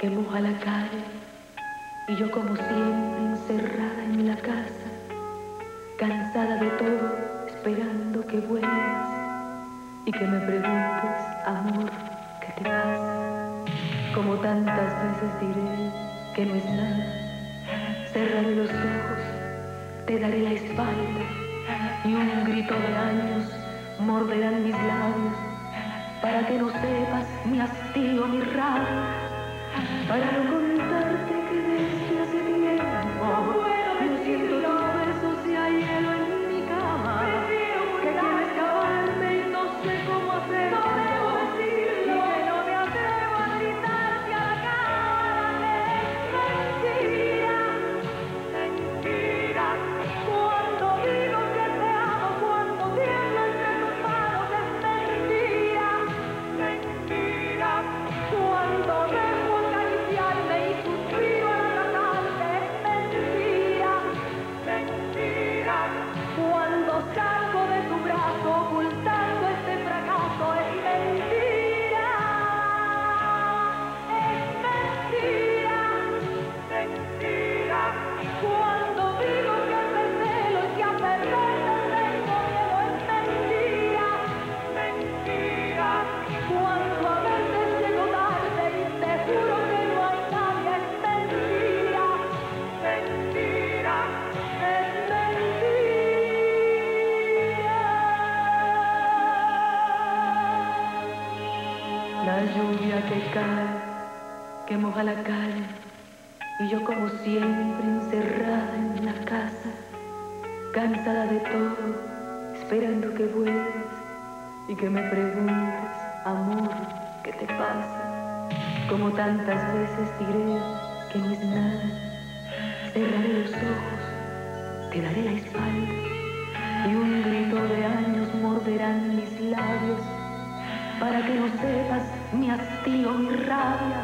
que moja la calle. Y yo como siempre encerrada en la casa, cansada de todo, esperando que vuelvas y que me preguntes, amor, ¿qué te pasa? Como tantas veces diré que no es nada, cerraré los ojos, te daré la espalda y un grito de años morderán mis labios para que no sepas mi hastío, mi rabia, para La lluvia que cae, que moja la calle, y yo como siempre encerrada en la casa, cansada de todo, esperando que vuelvas y que me preguntes, amor, ¿qué te pasa? Como tantas veces diré que no es nada, cerraré los ojos, te daré la espalda rabia,